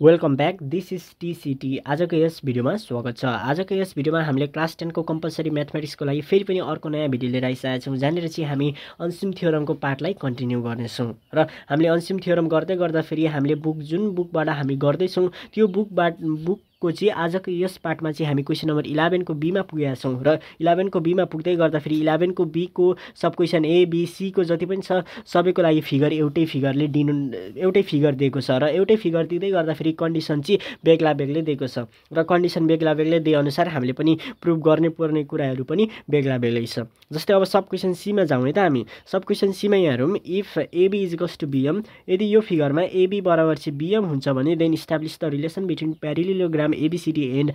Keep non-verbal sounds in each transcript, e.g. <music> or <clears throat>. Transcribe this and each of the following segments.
Welcome back this is टिसिटी आजको यस भिडियोमा स्वागत छ। आजको यस भिडियोमा हामीले क्लास टेनको कम्पलसरी म्याथमेटिक्सको लागि फेरि पनि अर्को नयाँ भिडियो लिएर आइसकेका छौँ जहाँनिर चाहिँ हामी अन्सिम थियोरमको पार्टलाई कन्टिन्यू गर्नेछौँ। र हामीले अन्सिम थियोरम गर्दै गर्दा फेरि हामीले बुक जुन बुकबाट हामी गर्दैछौँ त्यो बुकबाट बुक को चाहिँ आजको यस पार्टमा चाहिँ हामी क्वेसन नम्बर इलेभेनको बीमा पुगेका छौँ र इलेभेनको बीमा पुग्दै गर्दाखेरि इलेभेनको बीको सब क्वेसन ए बी सीको जति पनि छ सबैको लागि फिगर एउटै फिगरले दिनु एउटै फिगर दिएको छ र एउटै फिगर दिँदै गर्दाखेरि कन्डिसन चाहिँ बेग्ला बेग्लै दिएको छ र कन्डिसन बेग्ला बेग्लै दिए अनुसार हामीले पनि प्रुभ गर्ने पर्ने कुराहरू पनि बेग्ला बेग्लै छ। जस्तै अब सब क्वेसन सीमा जाउँ है त हामी। सब क्वेसन सीमा यहाँ हेरौँ if AB is equals to BM यदि यो फिगरमा एबी बराबर चाहिँ बिएम हुन्छ भने then establish the relation between parallelogram ABCD and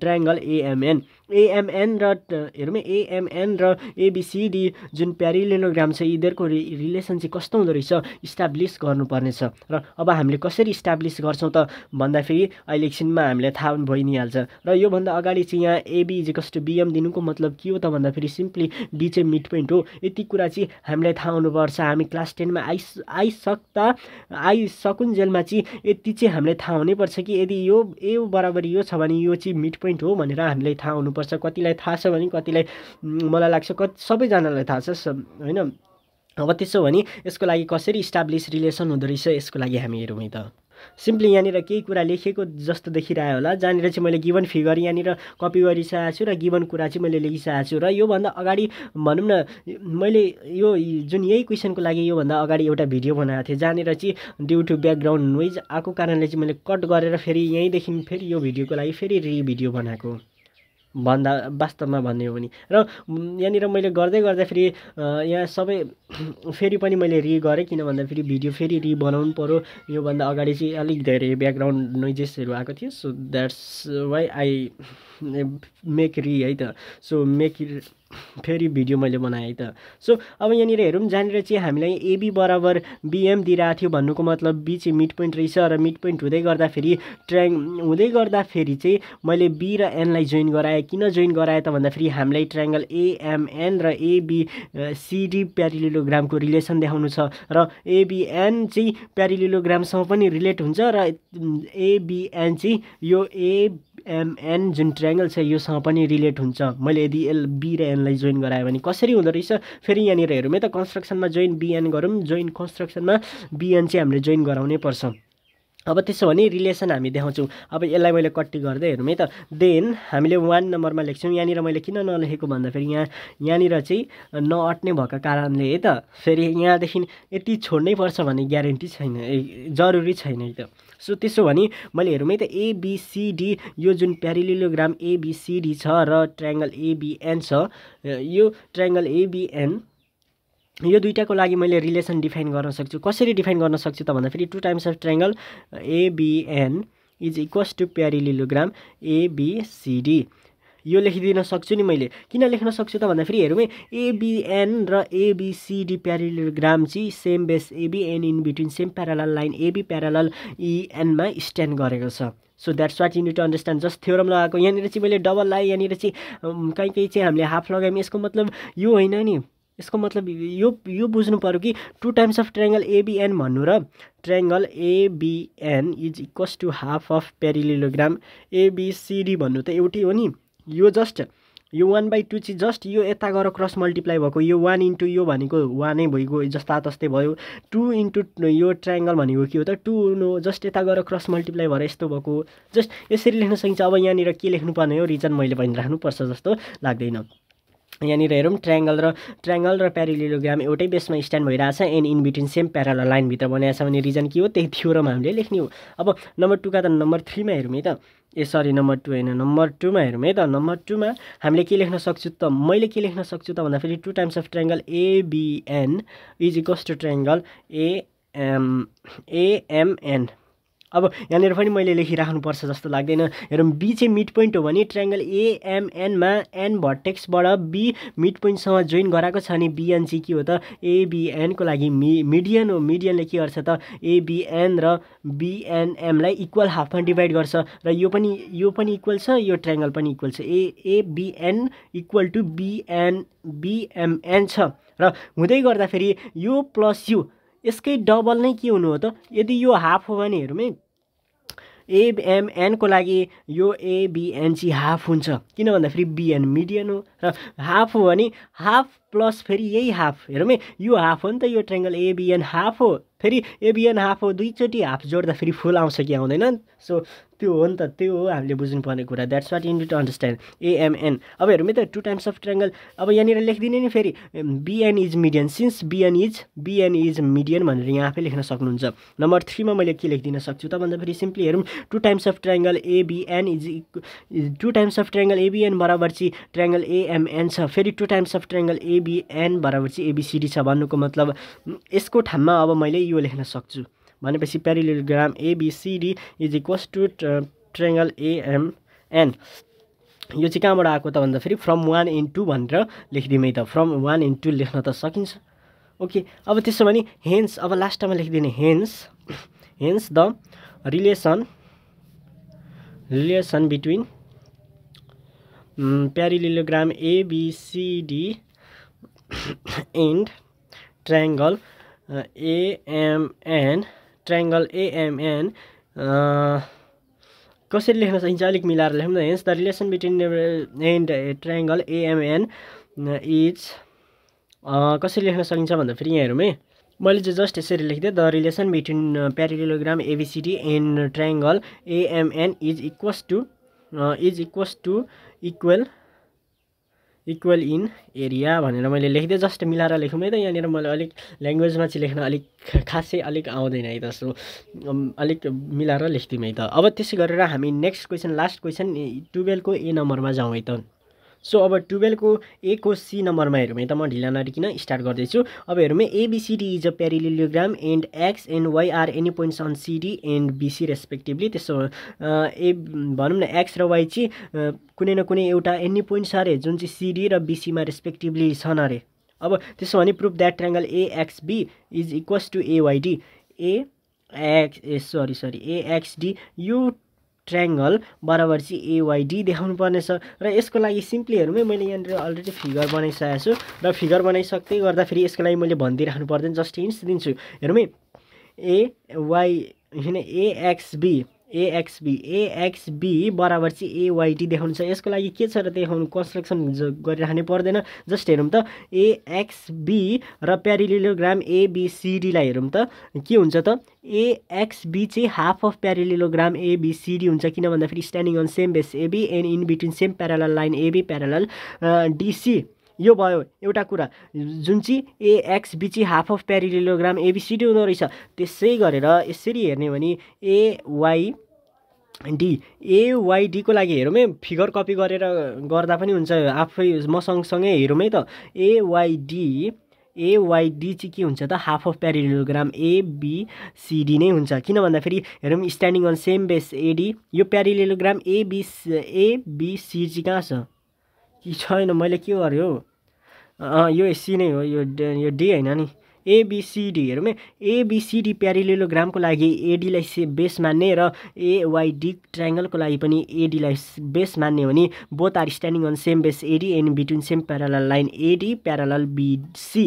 triangle AMN AMN र हेरौँ एएमएन र एबिसिडी जुन प्यारिलेलोग्राम छ यिनीहरूको रि रिलेसन चाहिँ कस्तो हुँदो रहेछ इस्टाब्लिस गर्नुपर्नेछ। र अब हामीले कसरी इस्टाब्लिस गर्छौँ त भन्दाखेरि अहिले एकछिनमा हामीलाई थाहा भइ नै हाल्छ र योभन्दा अगाडि चाहिँ यहाँ एबी इजिकस टु बिएम दिनुको मतलब के हो त भन्दाखेरि सिम्पली डी चाहिँ मिड पोइन्ट हो। यति कुरा चाहिँ हामीलाई थाहा हुनुपर्छ। हामी क्लास टेनमा आइस आइसक्दा आइसकुन्जेलमा चाहिँ यति चाहिँ हामीलाई थाहा हुनैपर्छ कि यदि यो ए बराबर यो छ भने यो चाहिँ मिड पोइन्ट हो भनेर हामीलाई थाहा हुनुपर्छ कतिलाई थाहा छ भने कतिलाई मलाई लाग्छ कति सबैजनालाई थाहा छ होइन? अब त्यसो भने यसको लागि कसरी इस्टाब्लिस रिलेसन हुँदो रहेछ यसको लागि हामी हेरौँ है त। सिम्पली यहाँनिर केही कुरा लेखेको जस्तो देखिरह्यो होला। जहाँनिर चाहिँ मैले गिभन फिगर यहाँनिर कपी गरिसकेको छु र गिभन कुरा चाहिँ मैले लेखिसकेको छु र योभन्दा अगाडि भनौँ न मैले यो जुन यही क्वेसनको लागि योभन्दा अगाडि एउटा भिडियो बनाएको थिएँ जहाँनिर चाहिँ ड्यु टु ब्याकग्राउन्ड नोइज आएको कारणले चाहिँ मैले कट गरेर फेरि यहीँदेखि फेरि यो भिडियोको लागि फेरि रि भिडियो बनाएको। भन्दा वास्तवमा भन्ने हो भने। र यहाँनिर मैले गर्दै गर्दाखेरि यहाँ सबै <clears throat> फेरि पनि मैले रि गरेँ किन भन्दाखेरि भिडियो फेरि रि बनाउनु पऱ्यो योभन्दा अगाडि चाहिँ अलिक धेरै ब्याकग्राउन्ड नोइजेसहरू आएको थियो। So that's why I make रि है त। सो मेक फेरि भिडियो मैले बनाएँ त। सो अब यहाँनिर हेरौँ जहाँनिर चाहिँ हामीलाई एबी बराबर बिएम दिइरहेको थियो भन्नुको मतलब बी चाहिँ मिड पोइन्ट रहेछ र मिड पोइन्ट हुँदै गर्दाखेरि ट्र्याङ हुँदै गर्दाखेरि चाहिँ मैले बी र एनलाई जोइन गराएँ। किन जोइन गराएँ त भन्दाखेरि हामीलाई ट्राइङ्गल एएमएन र एबी सिडी प्यारिलिलोग्रामको रिलेसन देखाउनु छ र एबिएन चाहिँ प्यारिलिलोग्रामसँग पनि रिलेट हुन्छ र एबिएन चाहिँ यो ए एमएन जुन ट्राइङ्गल छ योसँग पनि रिलेट हुन्छ। मैले यदि एल बी र एनलाई जोइन गराएँ भने कसरी हुँदो रहेछ? फेरि यहाँनिर हेरौँ। है त कन्स्ट्रक्सनमा जोइन बिएन गरौँ। जोइन कन्स्ट्रक्सनमा बिएन चाहिँ हामीले जोइन गराउनै पर्छ। अब त्यसो भने रिलेसन हामी देखाउँछौँ। अब यसलाई मैले कट्टी गर्दै हेरौँ है त। देन हामीले वान नम्बरमा लेख्छौँ। यहाँनिर मैले किन नलेखेको भन्दाखेरि यहाँ यहाँनिर चाहिँ नअट्ने भएको कारणले है त फेरि यहाँदेखि यति छोड्नै पर्छ भन्ने ग्यारेन्टी छैन जरुरी छैन है त। सो त्यसो भने मैले हेरौँ है त एबिसिडी यो जुन प्यारिलिलोग्राम एबिसिडी छ र ट्राइङ्गल एबिएन छ यो ट्राइङ्गल एबिएन यो दुइटाको लागि मैले रिलेसन डिफाइन गर्न सक्छु। कसरी डिफाइन गर्न सक्छु त भन्दाखेरि two times of triangle ABN is equals to parallelogram ABCD यो लेखिदिन सक्छु नि मैले। किन लेख्न सक्छु त भन्दाखेरि हेरौँ है एबिएन र एबिसिडी प्यारिलोग्राम चाहिँ same base ABN in between same parallel line AB parallel इएनमा stand गरेको छ। So that's what you need to understand just theorem लगाएको। यहाँनिर चाहिँ मैले डबल लगाएँ यहाँनिर चाहिँ कहीँ कहीँ चाहिँ हामीले हाफ लगायौँ। यसको मतलब यो होइन नि। यसको मतलब यो यो बुझ्नु पऱ्यो कि two times of triangle ABN भन्नु र triangle ABN is equals to half of parallelogram ABCD भन्नु त एउटै हो नि। यो जस्ट यो वान बाई टू चाहिँ जस्ट यो यता गएर क्रस मल्टिप्लाई भएको यो वान इन्टु यो भनेको वानै भइगयो जस्ता तस्तै भयो। टू इन्टु यो ट्राइङ्गल भनेको के हो त? टू नो जस्ट यता गएर क्रस मल्टिप्लाई भएर यस्तो भएको। जस्ट यसरी लेख्न सकिन्छ। अब यहाँनिर के लेख्नुपर्ने हो? रिजन मैले भनिराख्नुपर्छ जस्तो लाग्दैन। यहाँनिर हेरौँ ट्राइङ्गल र ट्राइङ्गल र प्यारिलिलोग्राम एउटै बेसमा स्ट्यान्ड भइरहेछ and in between same parallel लाइनभित्र बनाएको छ भने रिजन के हो? त्यही थ्योरम हामीले लेख्ने हो। अब नम्बर टूका त नम्बर थ्रीमा हेरौँ है त। ए सरी नम्बर टू होइन। नम्बर टूमा हेरौँ है त। नम्बर टूमा हामीले के लेख्न सक्छु त? मैले के लेख्न सक्छु त भन्दाखेरि two times of triangle ABN is equals to triangle AM AMN अब यहाँनिर पनि मैले लेखिराख्नुपर्छ जस्तो लाग्दैन। हेरौँ बी चाहिँ मिड पोइन्ट हो भने ट्राइङ्गल एएमएनमा एन भर्टेक्सबाट बी मिड पोइन्टसँग जोइन गराएको छ भने बिएन चाहिँ के हो त? एबिएनको लागि मि मिडियन हो। मिडियनले के गर्छ त? एबिएन र बिएनएमलाई इक्वल हाफमा डिभाइड गर्छ र यो पनि यो पनि इक्वल छ यो ट्राइङ्गल पनि इक्वल छ। A ABN equal to BN BMN छ। र हुँदै गर्दाखेरि यो प्लस यु यसकै डबल नै के हुनु हो त? यदि यो हाफ हो भने हेरौँ है। एएमएनको लागि यो एबिएन चाहिँ हाफ हुन्छ। किन भन्दाखेरि बिएन मिडियन हो र हाफ हो भने हाफ प्लस फेरि यही हाफ हेरौँ है? यो हाफ हो नि त यो ट्राइङ्गल एबिएन हाफ हो। फेरि एबिएन हाफ हो दुईचोटि हाफ जोड्दा फेरि फुल आउँछ कि आउँदैन सो त्यो हो नि त त्यो हो हामीले बुझ्नुपर्ने कुरा। That's what you to understand AMN अब हेरौँ है त टु टाइम्स अफ ट्राइङ्गल अब यहाँनिर लेखिदिने नि फेरि BN is median since BN is BN is median भनेर यहाँ आफै लेख्न सक्नुहुन्छ। नम्बर थ्रीमा मैले के लेखिदिन सक्छु त भन्दा फेरि सिम्पली हेरौँ two times of triangle ABN is two times of triangle ABN बराबर चाहिँ ट्राइङ्गल एएमएन छ। फेरि two times of triangle ABN बराबर चाहिँ एबिसिडी छ भन्नुको मतलब यसको ठाउँमा अब मैले यो लेख्न सक्छु। भनेपछि parallelogram ABCD is equals to triangle AMN यो चाहिँ कहाँबाट आएको त भन्दाखेरि फ्रम वान इन टू भनेर लेखिदिउँ है त फ्रम वान इन टू लेख्न त सकिन्छ। ओके अब त्यसो भने हेन्स अब लास्टमा लेखिदिने hence hence the relation relation between parallelogram ABCD and triangle AMN triangle AMN कसरी लेख्न सकिन्छ? अलिक मिलाएर लेखौँ न hence the relation between and triangle AMN is कसरी लेख्न सकिन्छ भन्दा फेरि यहाँ हेरौँ मैले चाहिँ जस्ट यसरी लेखिदिएँ। The relation between parallelogram ABCD and triangle AMN is equals to is equals to equal equal in area भनेर मैले लेखिदिएँ जस्ट मिलाएर लेखौँ है त। यहाँनिर मैले अलिक ल्याङ्ग्वेजमा चाहिँ लेख्न अलिक खासै अलिक आउँदैन है त। सो अलिक मिलाएर लेखिदिउँ है त। अब त्यसै गरेर हामी नेक्स्ट क्वेसन लास्ट क्वेसन टुवेल्भको ए नम्बरमा जाउँ है त। सो अब टुवेल्भको एको सी नम्बरमा हेरौँ है त म ढिला नरिकन स्टार्ट गर्दैछु। अब हेरौँ है ABCD is a parallelogram and X and Y are any points on CD and BC respectively त्यसो ए भनौँ न एक्स र वाइ चाहिँ कुनै न कुनै एउटा एनी पोइन्ट्स अरे जुन चाहिँ सिडी र बिसीमा रेस्पेक्टिभली छन् अरे। अब त्यसो भने proof that triangle AXB is equals to AYD A X A sorry sorry AXD यो ट्रायङ्गल बराबर चाहिँ एवाइडी देखाउनु पर्नेछ र यसको लागि सिम्पली हेरौँ मैले यहाँनिर अलरेडी फिगर बनाइसकेको छु। र फिगर बनाइसक्दै गर्दाखेरि यसको लागि मैले भनिदिइराख्नु पर्दैन जस्ट हिन्ट्स दिन्छु। हेरौँ है एवाई होइन एएक्सबी एएक्सबी एएक्सबी बराबर चाहिँ एवाइटी देखाउनु छ। यसको लागि के छ र देखाउनु? कन्स्ट्रक्सन गरिराख्नै पर्दैन। जस्ट हेरौँ त एएक्सबी र प्यारिलिलोग्राम एबिसिडीलाई हेरौँ त के हुन्छ त? एएक्सबी चाहिँ हाफ अफ प्यारिलिलोग्राम एबिसिडी हुन्छ किन भन्दाखेरि standing on same base AB and in between same parallel line AB parallel DC यो भयो एउटा कुरा। जुन चाहिँ एएक्सबी चाहिँ हाफ अफ प्यारिलिलोग्राम एबिसिडी हुँदो रहेछ त्यसै गरेर यसरी हेर्ने भने एवाई डी एवाइडीको लागि हेरौँ है फिगर कपी गरेर गर्दा पनि हुन्छ आफै म सँगसँगै हेरौँ है त। एवाइडी एवाइडी चाहिँ के हुन्छ त? हाफ अफ प्यारिलोग्राम एबिसिडी नै हुन्छ। किन भन्दाखेरि हेरौँ standing on same base AD यो प्यारिलोग्राम एबी एबिसी चाहिँ कहाँ छ? कि छैन मैले के गरेँ हौ यो सी नै हो यो यो डी होइन नि। एबिसिडी हेरौँ है। एबिसिडी प्यारिलेलोग्रामको लागि एडीलाई से बेस मान्ने र एवाइडी ट्राइङ्गलको लागि पनि एडीलाई बेस मान्ने हो भने both are standing on same base AD and between same parallel line AD parallel BC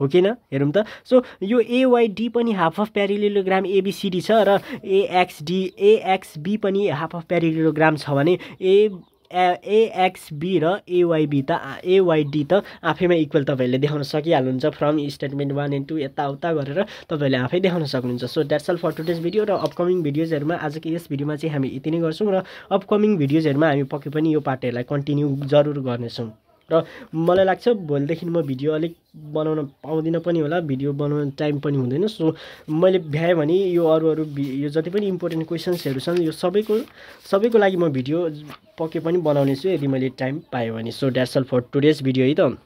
हो किन हेरौँ त। सो यो एवाइडी पनि हाफ अफ प्यारिलिलोग्राम एबिसिडी छ र एएक्सडी एएक्सबी पनि हाफ अफ प्यारिलिलोग्राम छ भने ए एएक्सबी र एवाइबी त एवाइडी त आफैमा इक्वल तपाईँहरूले देखाउन सकिहाल्नुहुन्छ from statement one and two यताउता गरेर तपाईँहरूले आफै देखाउन सक्नुहुन्छ। So that's all for today's video र अपकमिङ भिडियोजहरूमा आजको यस भिडियोमा चाहिँ हामी यति नै गर्छौँ र अपकमिङ भिडियोजहरूमा हामी पक्कै पनि यो पार्टहरूलाई कन्टिन्यू जरुर गर्नेछौँ। र मलाई लाग्छ भोलिदेखि म भिडियो अलिक बनाउन पाउँदिनँ पनि होला भिडियो बनाउन टाइम पनि हुँदैन। सो मैले भ्याएँ भने यो अरू अरू यो जति पनि इम्पोर्टेन्ट क्वेसन्सहरू छन् यो सबैको सबैको लागि म भिडियो पक्कै पनि बनाउनेछु यदि मैले टाइम पाएँ भने। So that's all for today's video है त।